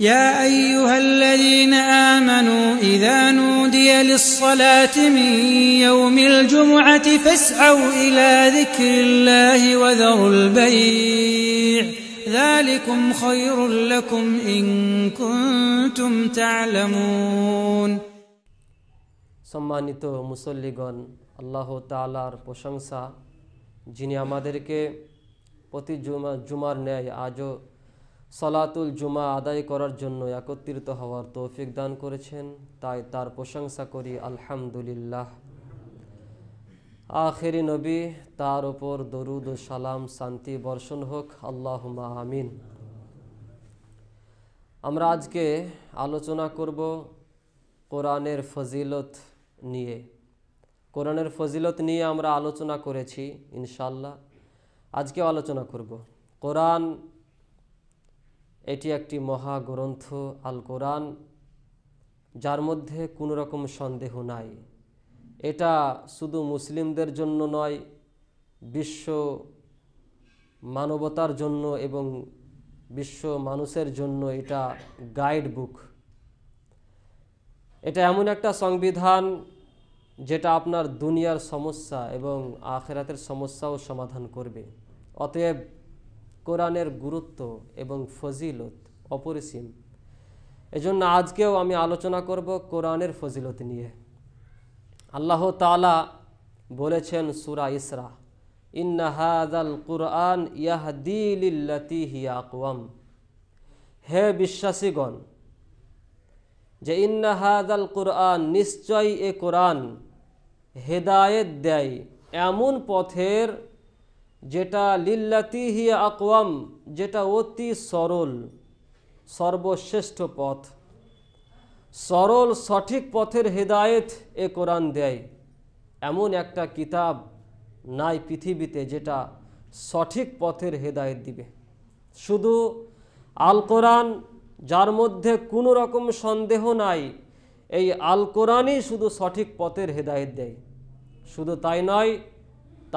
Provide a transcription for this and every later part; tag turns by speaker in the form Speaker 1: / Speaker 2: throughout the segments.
Speaker 1: يا أيها الذين آمنوا إذا نودي للصلاة من يوم الجمعة فاسعوا إلى ذكر الله وذروا البيع ذلكم خير لكم إن كنتم تعلمون سمانيتو مسلقون الله تعالى প্রশংসা যিনি আমাদেরকে প্রতি জুমার ন্যায় আজও সালাতুল জুমা আদায় করার জন্য একত্রিত হওয়ার তৌফিক দান করেছেন তাই তার প্রশংসা করি আলহামদুলিল্লাহ আখেরি নবী তার ওপর দরুদ ও সালাম শান্তি বর্ষণ হোক আল্লাহ আমিন আমরা আজকে আলোচনা করব কোরআনের ফজিলত নিয়ে কোরআনের ফজিলত নিয়ে আমরা আলোচনা করেছি ইনশাল্লাহ আজকে আলোচনা করব কোরআন এটি একটি মহাগ্রন্থ আল কোরআন যার মধ্যে কোনো রকম সন্দেহ নাই এটা শুধু মুসলিমদের জন্য নয় বিশ্ব মানবতার জন্য এবং বিশ্ব মানুষের জন্য এটা গাইড বুক এটা এমন একটা সংবিধান যেটা আপনার দুনিয়ার সমস্যা এবং আখেরাতের সমস্যাও সমাধান করবে অতএব কোরআনের গুরুত্ব এবং ফজিলত অপরিসীম এজন্য আজকেও আমি আলোচনা করব কোরআনের ফজিলত নিয়ে আল্লাহ তালা বলেছেন সুরা ইসরা ইন্নাহাদাল কুরআন ইয়াহদিল্লি হিয়াকুয়াম হে বিশ্বাসীগণ যে ইন্নাহাদাল কুরআন নিশ্চয়ই এ কোরআন হেদায়েত দেয় এমন পথের যেটা লিল্লাতি হিয়া আকওয়াম যেটা অতি সরল সর্বশ্রেষ্ঠ পথ সরল সঠিক পথের হেদায়েত এ কোরআন দেয় এমন একটা কিতাব নাই পৃথিবীতে যেটা সঠিক পথের হেদায়েত দিবে শুধু আল কোরআন যার মধ্যে কোনো রকম সন্দেহ নাই এই আল কোরআনই শুধু সঠিক পথের হেদায়েত দেয় শুধু তাই নয়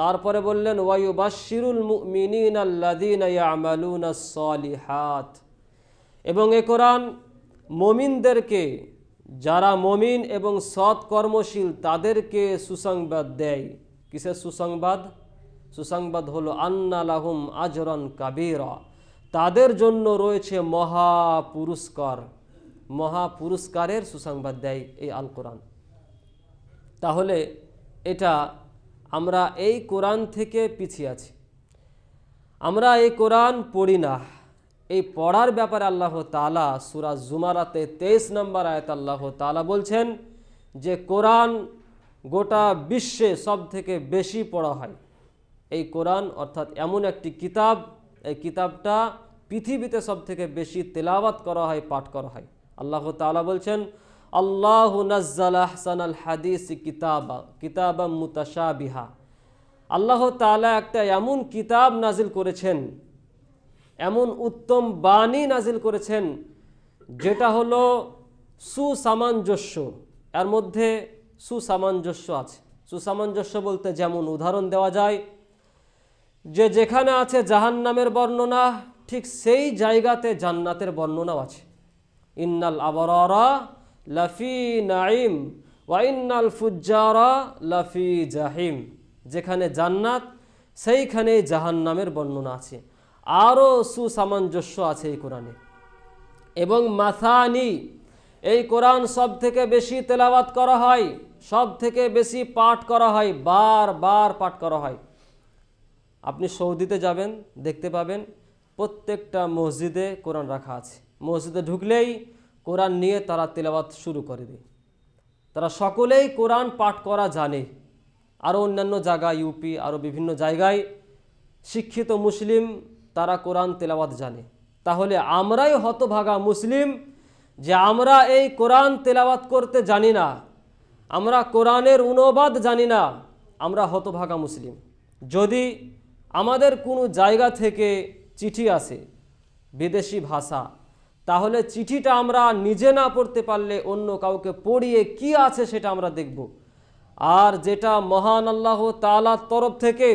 Speaker 1: তারপরে বললেন ওয়ায়ু বাশিরুল মিনিন আল্লাদিনাত এবং এ কোরআন মমিনদেরকে যারা মমিন এবং সৎ কর্মশীল তাদেরকে সুসংবাদ দেয় কিসের সুসংবাদ সুসংবাদ হলো আন্না লাহুম আজরন কাবিরা তাদের জন্য রয়েছে মহা পুরস্কার মহা পুরস্কারের সুসংবাদ দেয় এই আল কোরআন তাহলে এটা আমরা এই কোরআন থেকে পিছিয়ে আছি আমরা এই কোরআন পড়ি না এই পড়ার ব্যাপারে আল্লাহ তালা সুরাজ জুমারাতে তেইশ নম্বর আয়ত আল্লাহ তালা বলছেন যে কোরআন গোটা বিশ্বে সব থেকে বেশি পড়া হয় এই কোরআন অর্থাৎ এমন একটি কিতাব এই কিতাবটা পৃথিবীতে সব থেকে বেশি তেলাওয়াত করা হয় পাঠ করা হয় আল্লাহ তালা বলছেন আল্লাহ নাজ্জাল আহসান আল হাদিস কিতাবা কিতাবা মুতাশা বিহা আল্লাহ তালা একটা এমন কিতাব নাজিল করেছেন এমন উত্তম বাণী নাজিল করেছেন যেটা হলো সুসামঞ্জস্য এর মধ্যে সুসামঞ্জস্য আছে সুসামঞ্জস্য বলতে যেমন উদাহরণ দেওয়া যায় যে যেখানে আছে জাহান নামের বর্ণনা ঠিক সেই জায়গাতে জান্নাতের বর্ণনাও আছে ইন্নাল আবরারা লাফি নাইম ওয়াইনাল ফুজ্জারা লাফি জাহিম যেখানে জান্নাত সেইখানেই জাহান্নামের বর্ণনা আছে আরও সুসামঞ্জস্য আছে এই কোরআনে এবং মাথানি এই কোরআন সব থেকে বেশি তেলাওয়াত করা হয় সব থেকে বেশি পাঠ করা হয় বার বার পাঠ করা হয় আপনি সৌদিতে যাবেন দেখতে পাবেন প্রত্যেকটা মসজিদে কোরআন রাখা আছে মসজিদে ঢুকলেই কোরআন নিয়ে তারা তেলাওয়াত শুরু করে দেয় তারা সকলেই কোরআন পাঠ করা জানে আরও অন্যান্য জায়গায় ইউপি আরও বিভিন্ন জায়গায় শিক্ষিত মুসলিম তারা কোরআন তেলাওয়াত জানে তাহলে আমরাই হতভাগা মুসলিম যে আমরা এই কোরআন তেলাওয়াত করতে জানি না আমরা কোরআনের অনুবাদ জানি না আমরা হতভাগা মুসলিম যদি আমাদের কোনো জায়গা থেকে চিঠি আসে বিদেশি ভাষা তাহলে চিঠিটা আমরা নিজে না পড়তে পারলে অন্য কাউকে পড়িয়ে কি আছে সেটা আমরা দেখব আর যেটা মহান আল্লাহ তালার তরফ থেকে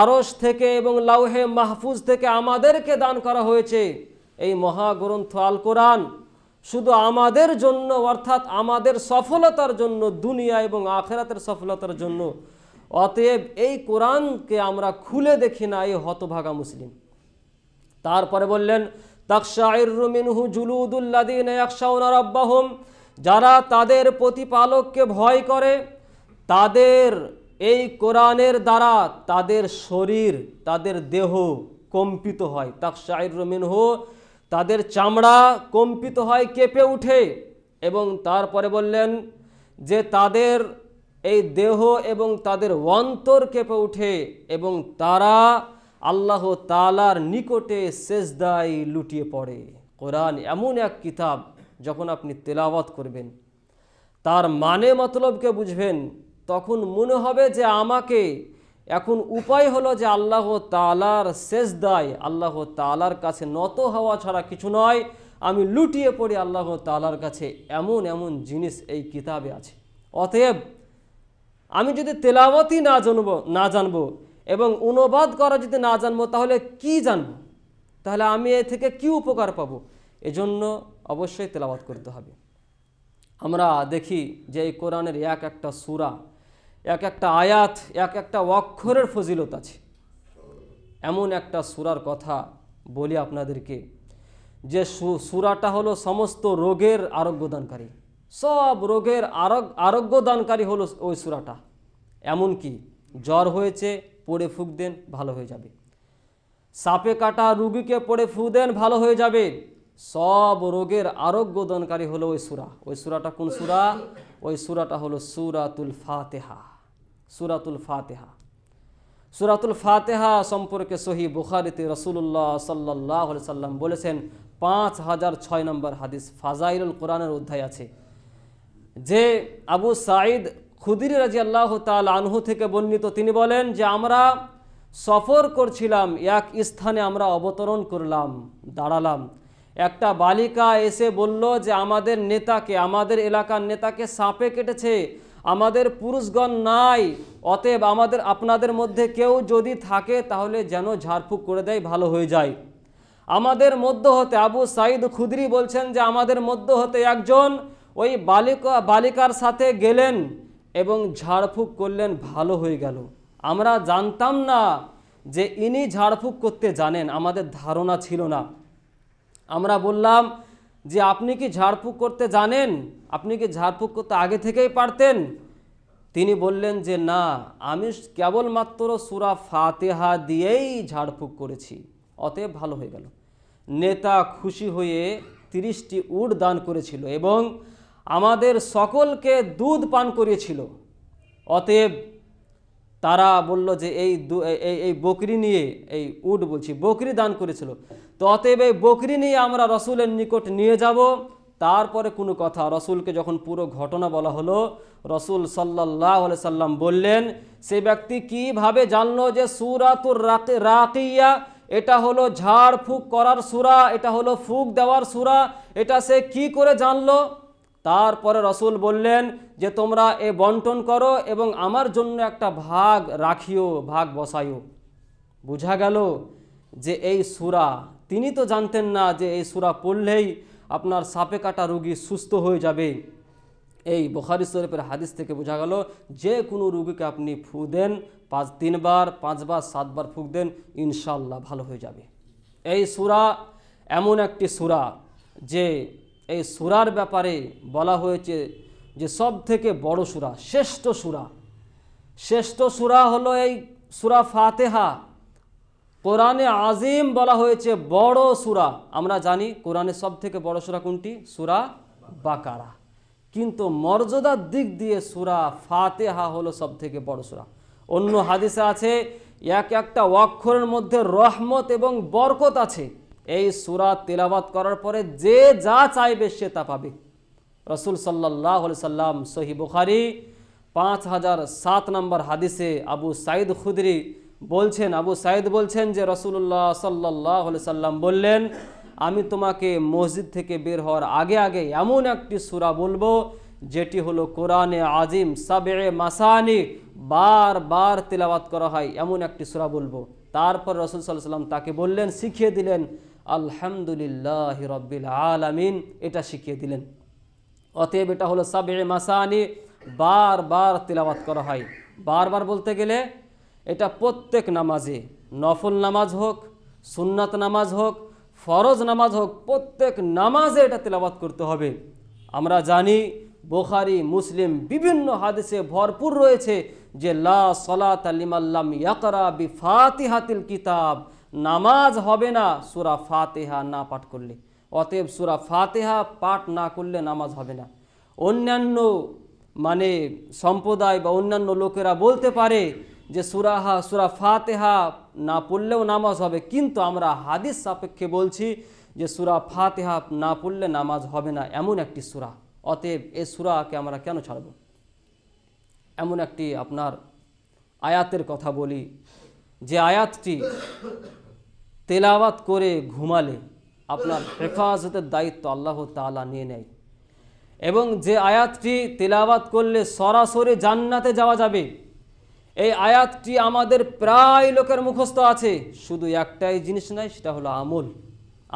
Speaker 1: আরস থেকে এবং লাউহে মাহফুজ থেকে আমাদেরকে দান করা হয়েছে এই মহাগ্রন্থ আল কোরআন শুধু আমাদের জন্য অর্থাৎ আমাদের সফলতার জন্য দুনিয়া এবং আখেরাতের সফলতার জন্য অতএব এই কোরআনকে আমরা খুলে দেখি না এই হতভাগা মুসলিম তারপরে বললেন যারা তাদের প্রতিপালককে ভয় করে তাদের এই কোরআনের দ্বারা তাদের শরীর তাদের দেহ কম্পিত হয় তাকশাইরু মিনহু তাদের চামড়া কম্পিত হয় কেঁপে উঠে এবং তারপরে বললেন যে তাদের এই দেহ এবং তাদের অন্তর কেঁপে উঠে এবং তারা আল্লাহ তালার নিকটে সেজদাই লুটিয়ে পড়ে কোরআন এমন এক কিতাব যখন আপনি তেলাওয়াত করবেন তার মানে মতলবকে বুঝবেন তখন মনে হবে যে আমাকে এখন উপায় হলো যে আল্লাহ তালার শেষ দায় আল্লাহ তালার কাছে নত হওয়া ছাড়া কিছু নয় আমি লুটিয়ে পড়ি আল্লাহ তালার কাছে এমন এমন জিনিস এই কিতাবে আছে অতএব আমি যদি তেলাওয়াতই না জানব না জানবো এবং অনুবাদ করা যদি না জানবো তাহলে কি জানবো তাহলে আমি এ থেকে কি উপকার পাবো এজন্য অবশ্যই তেলাবাদ করতে হবে আমরা দেখি যে এই কোরআনের এক একটা সুরা এক একটা আয়াত এক একটা অক্ষরের ফজিলত আছে এমন একটা সুরার কথা বলি আপনাদেরকে যে সুরাটা হলো সমস্ত রোগের আরোগ্যদানকারী সব রোগের আরোগ্যদানকারী হলো ওই সুরাটা এমন কি জ্বর হয়েছে পড়ে ফুঁক দেন ভালো হয়ে যাবে সাপে কাটা রুগীকে পড়ে ফুঁক দেন ভালো হয়ে যাবে সব রোগের আরোগ্য দানকারী হলো ওই সুরা ওই সুরাটা কোন সুরা ওই সুরাটা হলো সুরাতুল ফাতেহা সুরাতুল ফাতেহা সুরাতুল ফাতেহা সম্পর্কে সহি বুখারিতে রসুল্লাহ সাল্লাহ সাল্লাম বলেছেন পাঁচ হাজার ছয় নম্বর হাদিস ফাজাইলুল কোরআনের অধ্যায় আছে যে আবু সাঈদ খুদির রাজি আল্লাহ তাল আনহু থেকে বর্ণিত তিনি বলেন যে আমরা সফর করছিলাম এক স্থানে আমরা অবতরণ করলাম দাঁড়ালাম একটা বালিকা এসে বলল যে আমাদের নেতাকে আমাদের এলাকার নেতাকে সাপে কেটেছে আমাদের পুরুষগণ নাই অতএব আমাদের আপনাদের মধ্যে কেউ যদি থাকে তাহলে যেন ঝাড়ফুঁক করে দেয় ভালো হয়ে যায় আমাদের মধ্য হতে আবু সাইদ খুদরি বলছেন যে আমাদের মধ্য হতে একজন ওই বালিকা বালিকার সাথে গেলেন এবং ঝাড়ফুঁক করলেন ভালো হয়ে গেল আমরা জানতাম না যে ইনি ঝাড়ফুঁক করতে জানেন আমাদের ধারণা ছিল না আমরা বললাম যে আপনি কি ঝাড়ফুঁক করতে জানেন আপনি কি ঝাড়ফুঁক করতে আগে থেকেই পারতেন তিনি বললেন যে না আমি কেবলমাত্র সুরা ফাতেহা দিয়েই ঝাড়ফুঁক করেছি অতএব ভালো হয়ে গেল নেতা খুশি হয়ে তিরিশটি উট দান করেছিল এবং আমাদের সকলকে দুধ পান করিয়েছিল অতএব তারা বলল যে এই এই বকরি নিয়ে এই উট বলছি বকরি দান করেছিল তো অতএব এই বকরি নিয়ে আমরা রসুলের নিকট নিয়ে যাব তারপরে কোনো কথা রসুলকে যখন পুরো ঘটনা বলা হলো রসুল সাল্লাহ সাল্লাম বললেন সে ব্যক্তি কিভাবে জানলো যে সুরাতুর রাকিয়া এটা হলো ঝাড় ফুঁক করার সুরা এটা হলো ফুঁক দেওয়ার সুরা এটা সে কি করে জানলো তারপরে রসুল বললেন যে তোমরা এ বন্টন করো এবং আমার জন্য একটা ভাগ রাখিও ভাগ বসাইও বোঝা গেল যে এই সুরা তিনি তো জানতেন না যে এই সুরা পড়লেই আপনার সাপে কাটা রুগী সুস্থ হয়ে যাবে এই বোখারি শরীফের হাদিস থেকে বোঝা গেল যে কোনো রুগীকে আপনি ফু দেন পাঁচ তিনবার পাঁচবার সাতবার ফুক দেন ইনশাল্লাহ ভালো হয়ে যাবে এই সুরা এমন একটি সুরা যে এই সুরার ব্যাপারে বলা হয়েছে যে সব থেকে বড় সুরা শ্রেষ্ঠ সুরা শ্রেষ্ঠ সুরা হলো এই সুরা ফাতেহা কোরআনে আজিম বলা হয়েছে বড় সুরা আমরা জানি কোরআনে সব থেকে বড় সুরা কোনটি সুরা বাকারা কিন্তু মর্যাদার দিক দিয়ে সুরা ফাতেহা হলো সব থেকে বড় সুরা অন্য হাদিসে আছে এক একটা অক্ষরের মধ্যে রহমত এবং বরকত আছে এই সুরা তেলাবাত করার পরে যে যা চাইবে সে তা পাবে রসুল সাল্লাহ সাল্লাম সহি বুখারি পাঁচ হাজার সাত নম্বর হাদিসে আবু সাইদ খুদরি বলছেন আবু সাইদ বলছেন যে রসুল্লাহ সাল্লাহ সাল্লাম বললেন আমি তোমাকে মসজিদ থেকে বের হওয়ার আগে আগে এমন একটি সুরা বলবো যেটি হলো কোরআনে আজিম সাবে মাসানি বার বার তেলাবাত করা হয় এমন একটি সুরা বলবো তারপর রসুল সাল্লাহ সাল্লাম তাকে বললেন শিখিয়ে দিলেন আলহামদুলিল্লাহ রব্বিল আলামিন এটা শিখিয়ে দিলেন অতএব এটা হলো সাবে মাসানি বারবার তিলাবাত করা হয় বারবার বলতে গেলে এটা প্রত্যেক নামাজে নফল নামাজ হোক সুন্নাত নামাজ হোক ফরজ নামাজ হোক প্রত্যেক নামাজে এটা তিলাবাত করতে হবে আমরা জানি বোখারি মুসলিম বিভিন্ন হাদিসে ভরপুর রয়েছে যে লা সলাত আলিমাল্লাম ইয়াকারা বি ফাতিহাতিল কিতাব নামাজ হবে না সুরা ফাতেহা না পাঠ করলে অতএব সুরা ফাতেহা পাঠ না করলে নামাজ হবে না অন্যান্য মানে সম্প্রদায় বা অন্যান্য লোকেরা বলতে পারে যে সুরাহা সুরা ফাতেহা না পড়লেও নামাজ হবে কিন্তু আমরা হাদিস সাপেক্ষে বলছি যে সুরা ফাতেহা না পড়লে নামাজ হবে না এমন একটি সুরা অতএব এ সুরাকে আমরা কেন ছাড়ব এমন একটি আপনার আয়াতের কথা বলি যে আয়াতটি তেলাওয়াত করে ঘুমালে আপনার হেফাজতের দায়িত্ব আল্লাহ তালা নিয়ে নেয় এবং যে আয়াতটি তেলাওয়াত করলে সরাসরি জান্নাতে যাওয়া যাবে এই আয়াতটি আমাদের প্রায় লোকের মুখস্থ আছে শুধু একটাই জিনিস নাই সেটা হলো আমল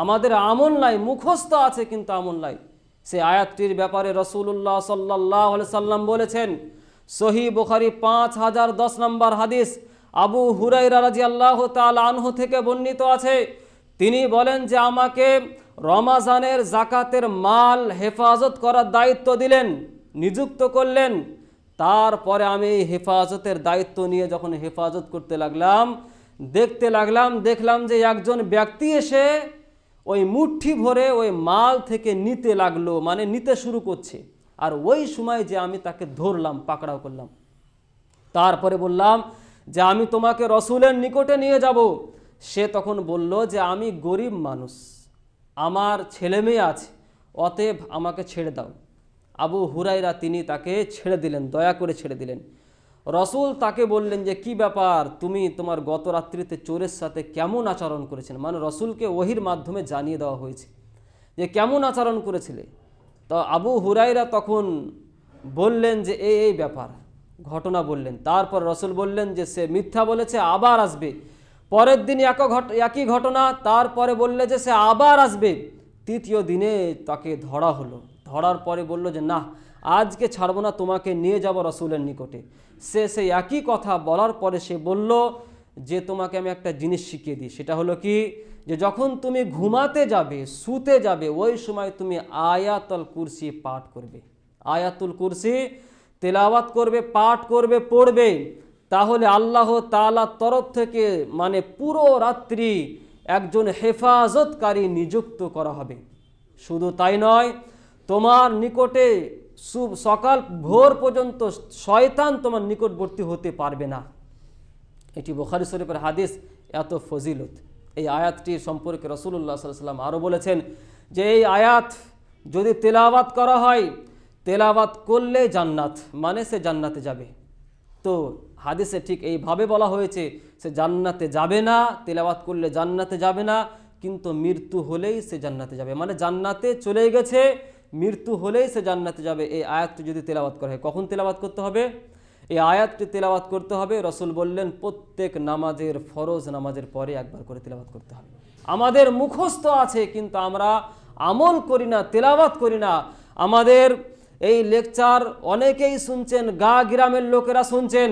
Speaker 1: আমাদের আমল নাই মুখস্থ আছে কিন্তু আমল নাই সে আয়াতটির ব্যাপারে রসুল্লাহ সাল্লাহ সাল্লাম বলেছেন সহি বোখারি পাঁচ হাজার দশ নম্বর হাদিস আবু হুরাই রাজি আল্লাহ আনহু থেকে বর্ণিত আছে তিনি বলেন যে আমাকে রমাজানের জাকাতের মাল হেফাজত করার দায়িত্ব দিলেন নিযুক্ত করলেন তারপরে আমি হেফাজতের দায়িত্ব নিয়ে যখন হেফাজত করতে লাগলাম দেখতে লাগলাম দেখলাম যে একজন ব্যক্তি এসে ওই মুঠি ভরে ওই মাল থেকে নিতে লাগলো মানে নিতে শুরু করছে আর ওই সময় যে আমি তাকে ধরলাম পাকড়াও করলাম তারপরে বললাম যে আমি তোমাকে রসুলের নিকটে নিয়ে যাব সে তখন বলল যে আমি গরিব মানুষ আমার ছেলে মেয়ে আছে অতএব আমাকে ছেড়ে দাও আবু হুরাইরা তিনি তাকে ছেড়ে দিলেন দয়া করে ছেড়ে দিলেন রসুল তাকে বললেন যে কি ব্যাপার তুমি তোমার গত রাত্রিতে চোরের সাথে কেমন আচরণ করেছেন মানে রসুলকে ওহির মাধ্যমে জানিয়ে দেওয়া হয়েছে যে কেমন আচরণ করেছিলে তো আবু হুরাইরা তখন বললেন যে এই এই ব্যাপার ঘটনা বললেন তারপর রসুল বললেন যে সে মিথ্যা বলেছে আবার আসবে পরের দিন এক একই ঘটনা তারপরে বললে যে সে আবার আসবে তৃতীয় দিনে তাকে ধরা হলো ধরার পরে বলল যে না আজকে ছাড়বো না তোমাকে নিয়ে যাব রসুলের নিকটে সে সে একই কথা বলার পরে সে বলল যে তোমাকে আমি একটা জিনিস শিখিয়ে দিই সেটা হলো কি যে যখন তুমি ঘুমাতে যাবে শুতে যাবে ওই সময় তুমি আয়াতল কুরসি পাঠ করবে আয়াতুল কুরসি তেলাওয়াত করবে পাঠ করবে পড়বে তাহলে আল্লাহ তালার তরফ থেকে মানে পুরো রাত্রি একজন হেফাজতকারী নিযুক্ত করা হবে শুধু তাই নয় তোমার নিকটে সকাল ভোর পর্যন্ত শয়তান তোমার নিকটবর্তী হতে পারবে না এটি বোখারি শরীফের হাদিস এত ফজিলত এই আয়াতটি সম্পর্কে রসুল্লাহ সাল্লাম আরও বলেছেন যে এই আয়াত যদি তেলাওয়াত করা হয় তেলাওয়াত করলে জান্নাত মানে সে জান্নাতে যাবে তো হাদিসে ঠিক এইভাবে বলা হয়েছে সে জান্নাতে যাবে না তেলাওয়াত করলে জান্নাতে যাবে না কিন্তু মৃত্যু হলেই সে জান্নাতে যাবে মানে জান্নাতে চলে গেছে মৃত্যু হলেই সে জান্নাতে যাবে এই আয়াতটি যদি তেলাবাত করা হয় কখন তেলাবাত করতে হবে এই আয়াতটি তেলাবাত করতে হবে রসুল বললেন প্রত্যেক নামাজের ফরজ নামাজের পরে একবার করে তেলাবাত করতে হবে আমাদের মুখস্থ আছে কিন্তু আমরা আমল করি না তেলাবাত করি না আমাদের এই লেকচার অনেকেই শুনছেন গা গ্রামের লোকেরা শুনছেন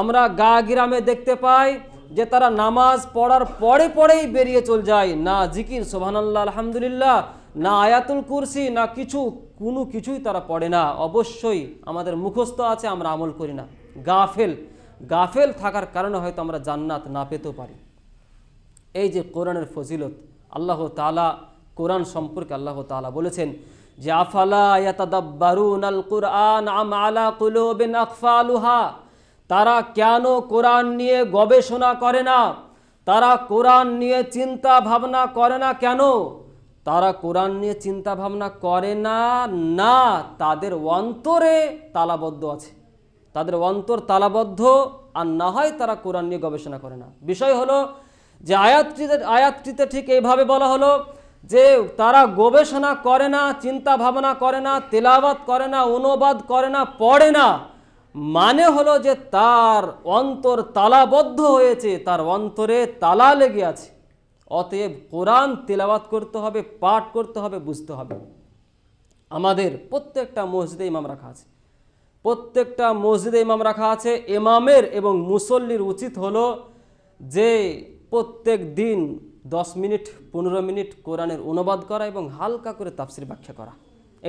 Speaker 1: আমরা গা গ্রামে দেখতে পাই যে তারা নামাজ পড়ার পরে পরেই বেরিয়ে চল যায় না জিকির সোহানাল্লাহ আলহামদুলিল্লাহ না আয়াতুল কুরসি না কিছু কোনো কিছুই তারা পড়ে না অবশ্যই আমাদের মুখস্থ আছে আমরা আমল করি না গাফেল গাফেল থাকার কারণে হয়তো আমরা জান্নাত না পেতেও পারি এই যে কোরআনের ফজিলত আল্লাহ তালা কোরআন সম্পর্কে আল্লাহ তালা বলেছেন আম আলা তারা কেন কোরআন নিয়ে গবেষণা করে না তারা কোরআন নিয়ে চিন্তা ভাবনা করে না কেন তারা কোরআন নিয়ে চিন্তা ভাবনা করে না না তাদের অন্তরে তালাবদ্ধ আছে তাদের অন্তর তালাবদ্ধ আর না হয় তারা কোরআন নিয়ে গবেষণা করে না বিষয় হলো যে আয়াতটিতে আয়াতটিতে ঠিক এইভাবে বলা হলো যে তারা গবেষণা করে না চিন্তা ভাবনা করে না তেলাবাদ করে না অনুবাদ করে না পড়ে না মানে হলো যে তার অন্তর তালাবদ্ধ হয়েছে তার অন্তরে তালা লেগে আছে অতএব কোরআন তেলাবাত করতে হবে পাঠ করতে হবে বুঝতে হবে আমাদের প্রত্যেকটা মসজিদে ইমাম রাখা আছে প্রত্যেকটা মসজিদে ইমাম রাখা আছে এমামের এবং মুসল্লির উচিত হলো যে প্রত্যেক দিন দশ মিনিট পনেরো মিনিট কোরআনের অনুবাদ করা এবং হালকা করে তাফসির ব্যাখ্যা করা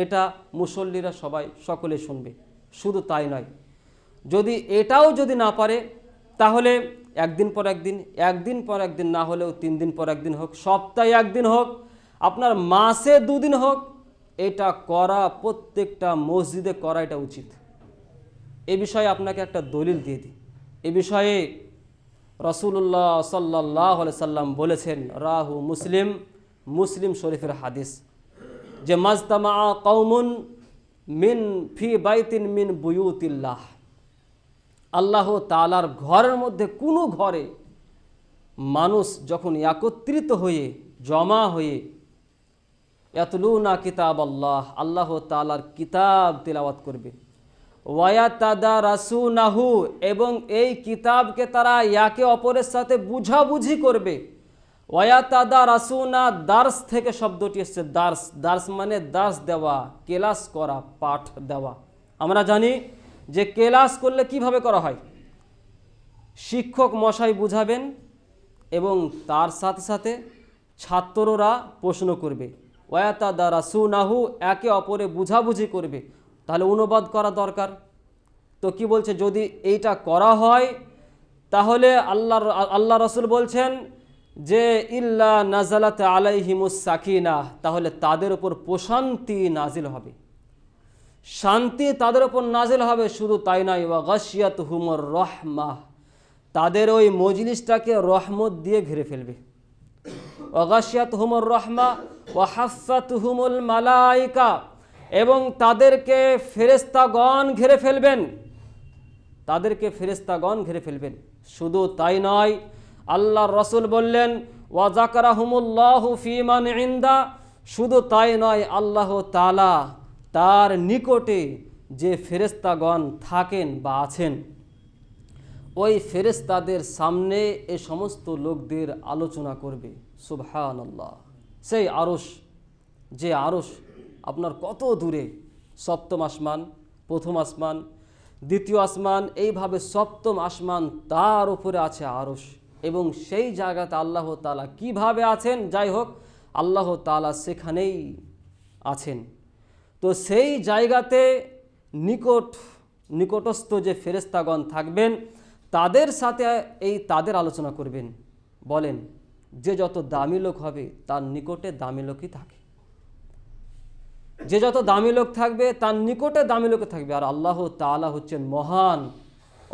Speaker 1: এটা মুসল্লিরা সবাই সকলে শুনবে শুধু তাই নয় যদি এটাও যদি না পারে তাহলে একদিন পর একদিন একদিন পর একদিন না হলেও তিন দিন পর একদিন হোক সপ্তাহে একদিন হোক আপনার মাসে দুদিন হোক এটা করা প্রত্যেকটা মসজিদে করা এটা উচিত এ বিষয়ে আপনাকে একটা দলিল দিয়ে দিই এ বিষয়ে রসুল্লাহ সাল্লাহ সাল্লাম বলেছেন রাহু মুসলিম মুসলিম শরীফের হাদিস যে মাজতামা কৌমুন মিন ফি বাইতিন মিন বুয়ুতিল্লাহ আল্লাহ তালার ঘরের মধ্যে কোনো ঘরে মানুষ যখন একত্রিত হয়ে জমা হয়ে এতলুনা কিতাব আল্লাহ আল্লাহ তালার কিতাব তিলাবাত করবে ওয়াতাদা রাসু নাহু এবং এই কিতাবকে তারা ইয়াকে অপরের সাথে বুঝাবুঝি করবে ওয়াতাদা রাসুনা দার্স থেকে শব্দটি এসছে দার্স দার্স মানে দাস দেওয়া কেলাস করা পাঠ দেওয়া আমরা জানি যে কেলাস করলে কিভাবে করা হয় শিক্ষক মশাই বুঝাবেন এবং তার সাথে সাথে ছাত্ররা প্রশ্ন করবে ওয়াতাদা রাসু নাহু একে অপরে বুঝাবুঝি করবে তাহলে অনুবাদ করা দরকার তো কি বলছে যদি এইটা করা হয় তাহলে আল্লাহ আল্লাহ রসুল বলছেন যে ইল্লা নাজালাত আলাইহিমুস সাকিনা তাহলে তাদের উপর প্রশান্তি নাজিল হবে শান্তি তাদের উপর নাজিল হবে শুধু তাই নয় ওয়া গাশিয়াত হুমর রহমাহ তাদের ওই মজলিসটাকে রহমত দিয়ে ঘিরে ফেলবে ওয়া গাশিয়াত হুমর রহমা ওয়া হাফাত হুমুল মালাইকা এবং তাদেরকে ফেরেস্তাগণ ঘিরে ফেলবেন তাদেরকে ফেরেস্তাগণ ঘিরে ফেলবেন শুধু তাই নয় আল্লাহর রসুল বললেন ওয়াজাকারাহমুল্লাহ শুধু তাই নয় আল্লাহ তালা তার নিকটে যে ফেরেস্তাগণ থাকেন বা আছেন ওই ফেরেস্তাদের সামনে এ সমস্ত লোকদের আলোচনা করবে সুবহান আল্লাহ সেই আরস যে আরস আপনার কত দূরে সপ্তম আসমান প্রথম আসমান দ্বিতীয় আসমান এইভাবে সপ্তম আসমান তার উপরে আছে আরস এবং সেই জায়গাতে আল্লাহ তালা কিভাবে আছেন যাই হোক আল্লাহ তালা সেখানেই আছেন তো সেই জায়গাতে নিকট নিকটস্থ যে ফেরেস্তাগণ থাকবেন তাদের সাথে এই তাদের আলোচনা করবেন বলেন যে যত দামি লোক হবে তার নিকটে দামি লোকই থাকে যে যত দামি লোক থাকবে তার নিকটে দামি লোকে থাকবে আর আল্লাহ তালা হচ্ছেন মহান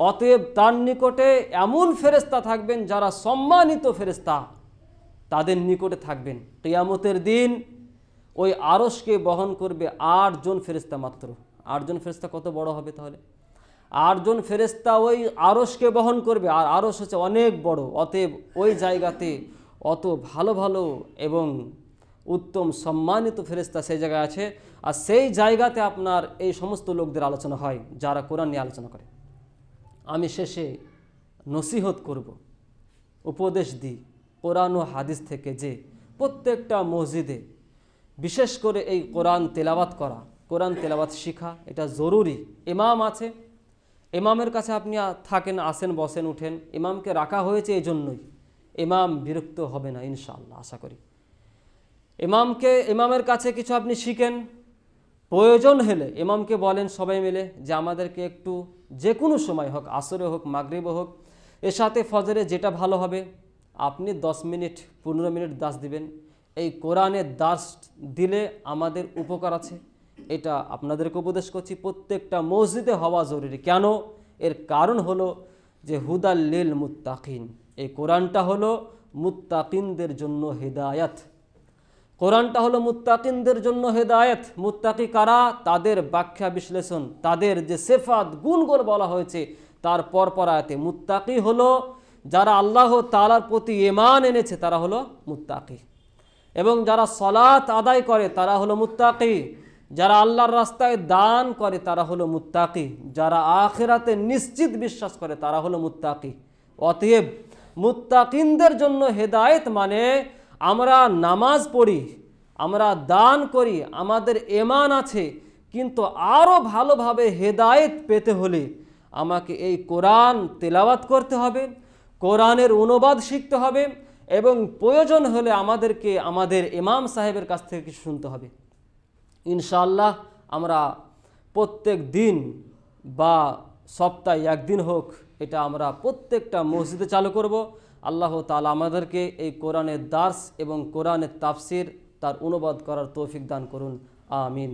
Speaker 1: অতএব তার নিকটে এমন ফেরেস্তা থাকবেন যারা সম্মানিত ফেরেস্তা তাদের নিকটে থাকবেন কেয়ামতের দিন ওই আরসকে বহন করবে আটজন ফেরিস্তা মাত্র আটজন ফেরিস্তা কত বড় হবে তাহলে আটজন ফেরিস্তা ওই আরসকে বহন করবে আর আরস হচ্ছে অনেক বড় অতএব ওই জায়গাতে অত ভালো ভালো এবং উত্তম সম্মানিত ফেরেস্তা সেই জায়গায় আছে আর সেই জায়গাতে আপনার এই সমস্ত লোকদের আলোচনা হয় যারা কোরআন নিয়ে আলোচনা করে আমি শেষে নসিহত করব উপদেশ দিই কোরআন ও হাদিস থেকে যে প্রত্যেকটা মসজিদে বিশেষ করে এই কোরআন তেলাওয়াত করা কোরআন তেলাওয়াত শিখা এটা জরুরি ইমাম আছে ইমামের কাছে আপনি থাকেন আসেন বসেন উঠেন ইমামকে রাখা হয়েছে এই জন্যই ইমাম বিরক্ত হবে না ইনশাআল্লাহ আশা করি ইমামকে ইমামের কাছে কিছু আপনি শিখেন প্রয়োজন হলে ইমামকে বলেন সবাই মিলে যে আমাদেরকে একটু যে কোনো সময় হোক আসরে হোক মাগরিবে হোক এর সাথে ফজরে যেটা ভালো হবে আপনি দশ মিনিট পনেরো মিনিট দাস দিবেন এই কোরআনে দাস দিলে আমাদের উপকার আছে এটা আপনাদেরকে উপদেশ করছি প্রত্যেকটা মসজিদে হওয়া জরুরি কেন এর কারণ হলো যে হুদাল লিল মুত্তাকিন এই কোরআনটা হলো মুত্তাকিনদের জন্য হেদায়াত কোরআনটা হলো মুত্তাকিনদের জন্য হেদায়েত মুত্তাকি কারা তাদের ব্যাখ্যা বিশ্লেষণ তাদের যে সেফাত গুণগুণ বলা হয়েছে তার পরপর আয়াতে মুত্তাকি হলো যারা আল্লাহ তালার প্রতি এমান এনেছে তারা হলো মুত্তাকি এবং যারা সলাত আদায় করে তারা হলো মুত্তাকি যারা আল্লাহর রাস্তায় দান করে তারা হলো মুত্তাকি যারা আখেরাতে নিশ্চিত বিশ্বাস করে তারা হলো মুত্তাকি অতএব মুত্তাকিনদের জন্য হেদায়েত মানে আমরা নামাজ পড়ি আমরা দান করি আমাদের এমান আছে কিন্তু আরও ভালোভাবে হেদায়েত পেতে হলে আমাকে এই কোরআন তেলাওয়াত করতে হবে কোরআনের অনুবাদ শিখতে হবে এবং প্রয়োজন হলে আমাদেরকে আমাদের ইমাম সাহেবের কাছ থেকে কিছু শুনতে হবে ইনশাল্লাহ আমরা প্রত্যেক দিন বা সপ্তাহে একদিন হোক এটা আমরা প্রত্যেকটা মসজিদে চালু করব আল্লাহ তালা আমাদেরকে এই কোরআনের দাস এবং কোরআনের তাফসির তার অনুবাদ করার তৌফিক দান করুন আমিন